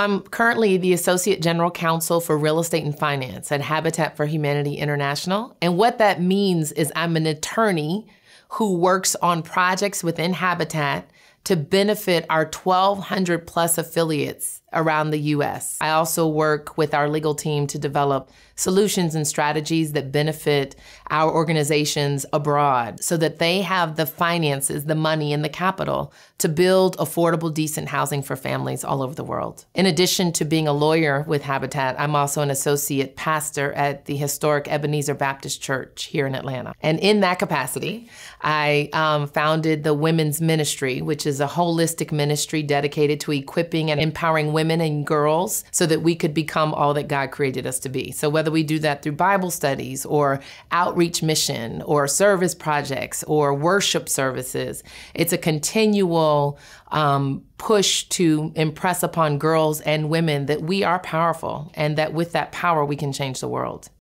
I'm currently the Associate General Counsel for Real Estate and Finance at Habitat for Humanity International. And what that means is I'm an attorney who works on projects within Habitat to benefit our 1,200 plus affiliates around the US. I also work with our legal team to develop solutions and strategies that benefit our organizations abroad so that they have the finances, the money, and the capital to build affordable, decent housing for families all over the world. In addition to being a lawyer with Habitat, I'm also an associate pastor at the historic Ebenezer Baptist Church here in Atlanta. And in that capacity, I um, founded the Women's Ministry, which is a holistic ministry dedicated to equipping and empowering women and girls so that we could become all that God created us to be. So whether we do that through Bible studies or outreach mission or service projects or worship services, it's a continual um, push to impress upon girls and women that we are powerful and that with that power we can change the world.